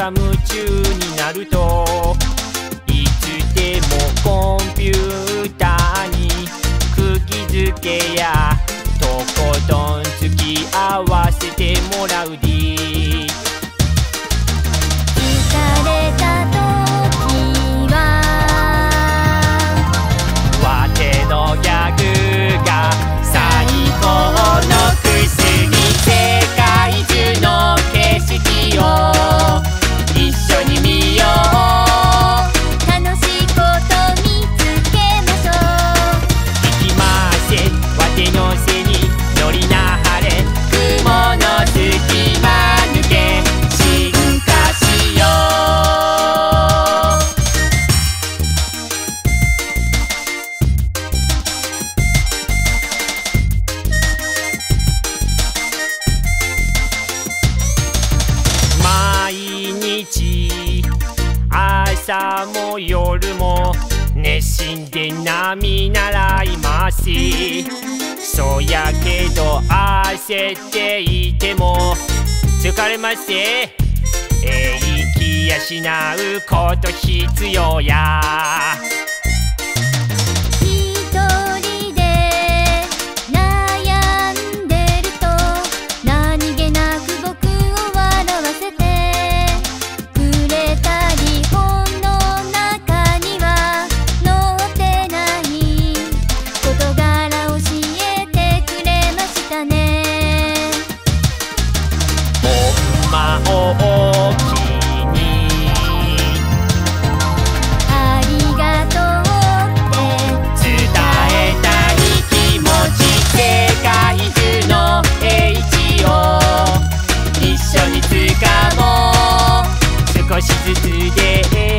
さ夢中になるといつでもコンピューターに釘付けやとことん付き合わせてもらう D 朝も夜も熱心で並習います。そやけど焦っていても疲れましてえいきやしなうこと必要や。」「ありがとうってえたいきもち」「世界中の H を。一緒に使おう」「少しずつで